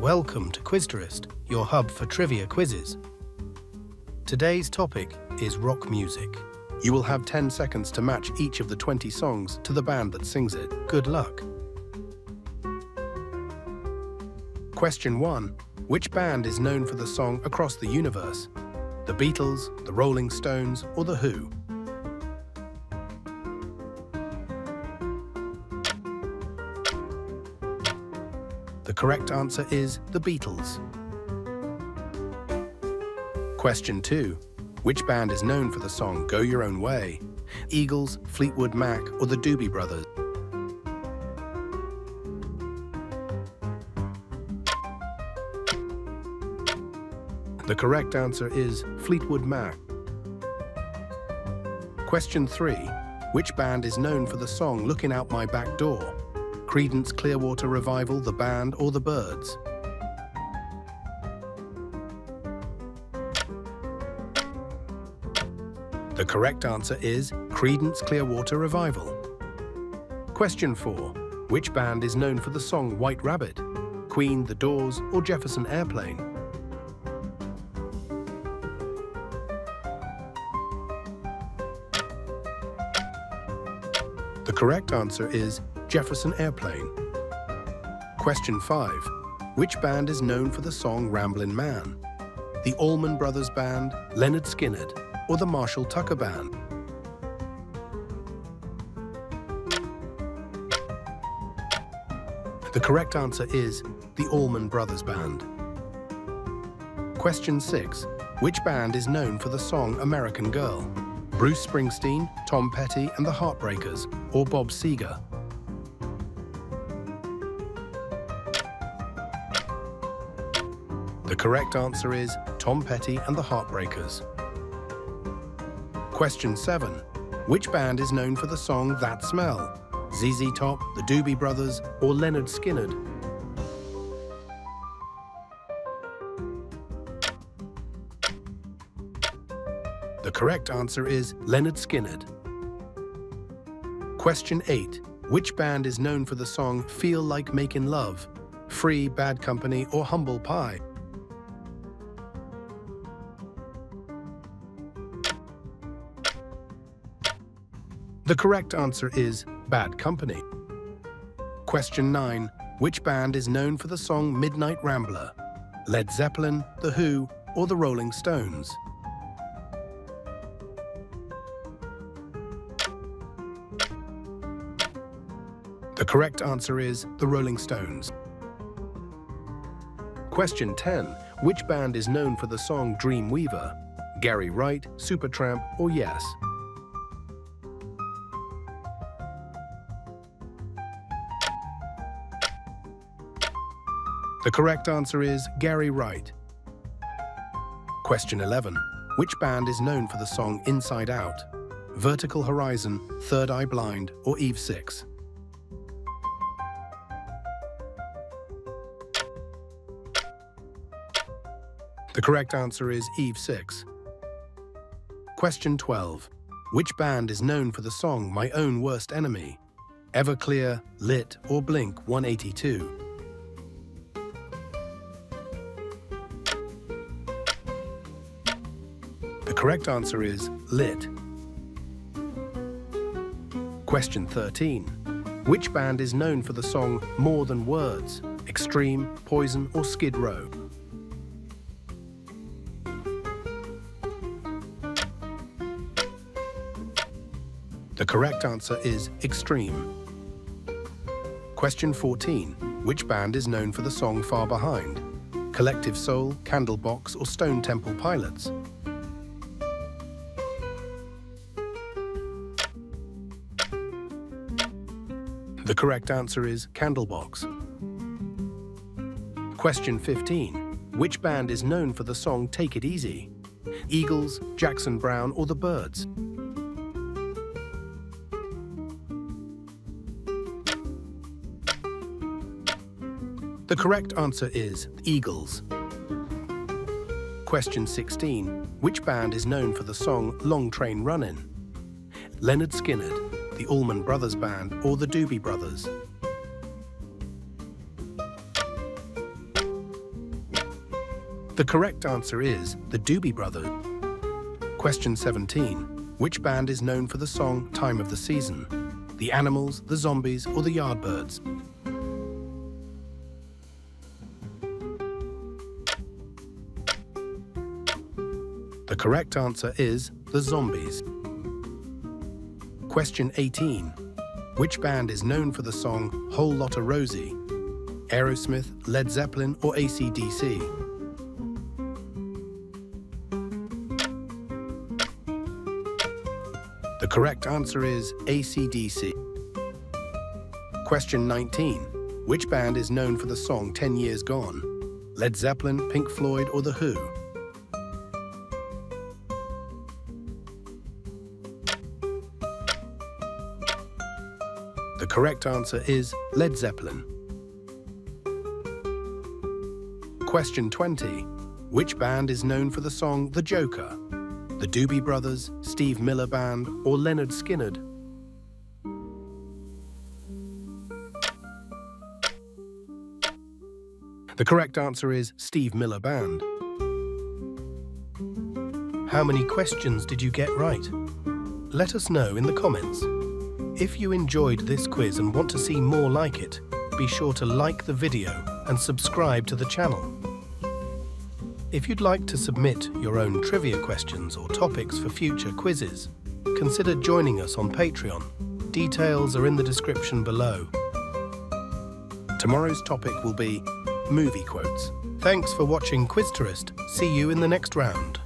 Welcome to Quizterest, your hub for trivia quizzes. Today's topic is rock music. You will have 10 seconds to match each of the 20 songs to the band that sings it. Good luck. Question 1. Which band is known for the song Across the Universe? The Beatles, the Rolling Stones, or The Who? Correct answer is The Beatles. Question 2. Which band is known for the song Go Your Own Way? Eagles, Fleetwood Mac, or the Doobie Brothers? The correct answer is Fleetwood Mac. Question 3. Which band is known for the song Looking Out My Back Door? Creedence Clearwater Revival, The Band, or The Byrds. The correct answer is Creedence Clearwater Revival. Question 4. Which band is known for the song White Rabbit? Queen, The Doors, or Jefferson Airplane? The correct answer is Jefferson Airplane. Question 5. Which band is known for the song Ramblin' Man? The Allman Brothers Band, Lynyrd Skynyrd, or the Marshall Tucker Band? The correct answer is the Allman Brothers Band. Question 6. Which band is known for the song American Girl? Bruce Springsteen, Tom Petty and the Heartbreakers, or Bob Seger? The correct answer is Tom Petty and the Heartbreakers. Question 7. Which band is known for the song That Smell? ZZ Top, the Doobie Brothers, or Lynyrd Skynyrd? The correct answer is Lynyrd Skynyrd. Question 8. Which band is known for the song Feel Like Making Love? Free, Bad Company, or Humble Pie? The correct answer is Bad Company. Question 9. Which band is known for the song Midnight Rambler? Led Zeppelin, The Who, or The Rolling Stones? The correct answer is The Rolling Stones. Question 10. Which band is known for the song Dreamweaver? Gary Wright, Supertramp, or Yes? The correct answer is Gary Wright. Question 11. Which band is known for the song Inside Out? Vertical Horizon, Third Eye Blind, or Eve 6? The correct answer is Eve 6. Question 12. Which band is known for the song My Own Worst Enemy? Everclear, Lit, or Blink 182? Correct answer is Lit. Question 13. Which band is known for the song More Than Words? Extreme, Poison, or Skid Row? The correct answer is Extreme. Question 14. Which band is known for the song Far Behind? Collective Soul, Candlebox, or Stone Temple Pilots? The correct answer is Candlebox. Question 15. Which band is known for the song Take It Easy? Eagles, Jackson Browne, or the Byrds? The correct answer is Eagles. Question 16. Which band is known for the song Long Train Runnin'? Lynyrd Skynyrd, the Allman Brothers Band, or the Doobie Brothers? The correct answer is the Doobie Brothers. Question 17. Which band is known for the song Time of the Season? The Animals, the Zombies, or the Yardbirds? The correct answer is the Zombies. Question 18. Which band is known for the song Whole Lotta Rosie? Aerosmith, Led Zeppelin, or AC/DC? The correct answer is AC/DC. Question 19. Which band is known for the song 10 Years Gone? Led Zeppelin, Pink Floyd, or The Who? The correct answer is Led Zeppelin. Question 20. Which band is known for the song The Joker? The Doobie Brothers, Steve Miller Band, or Lynyrd Skynyrd? The correct answer is Steve Miller Band. How many questions did you get right? Let us know in the comments. If you enjoyed this quiz and want to see more like it, be sure to like the video and subscribe to the channel. If you'd like to submit your own trivia questions or topics for future quizzes, consider joining us on Patreon. Details are in the description below. Tomorrow's topic will be movie quotes. Thanks for watching Quizterest. See you in the next round.